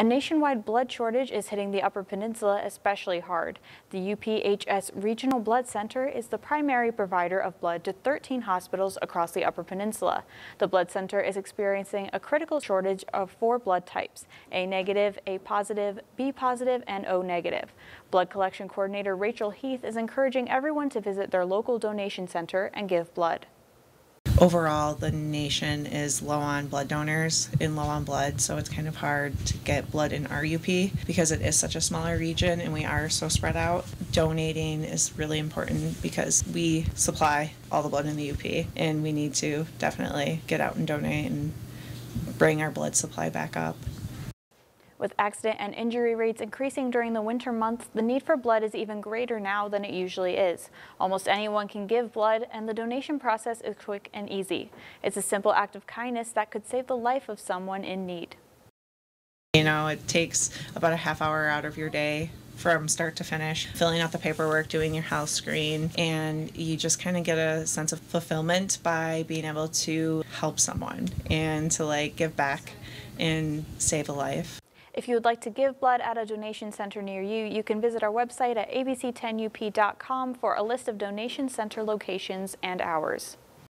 A nationwide blood shortage is hitting the Upper Peninsula especially hard. The UPHS Regional Blood Center is the primary provider of blood to 13 hospitals across the Upper Peninsula. The blood center is experiencing a critical shortage of four blood types, A negative, A positive, B positive, and O negative. Blood collection coordinator Rachel Heath is encouraging everyone to visit their local donation center and give blood overall the nation is low on blood donors and low on blood so it's kind of hard to get blood in our UP because it is such a smaller region and we are so spread out. Donating is really important because we supply all the blood in the UP and we need to definitely get out and donate and bring our blood supply back up with accident and injury rates increasing during the winter months, the need for blood is even greater now than it usually is. Almost anyone can give blood, and the donation process is quick and easy. It's a simple act of kindness that could save the life of someone in need. You know, it takes about a half hour out of your day from start to finish, filling out the paperwork, doing your health screen, and you just kind of get a sense of fulfillment by being able to help someone and to like give back and save a life. If you would like to give blood at a donation center near you, you can visit our website at abc10up.com for a list of donation center locations and hours.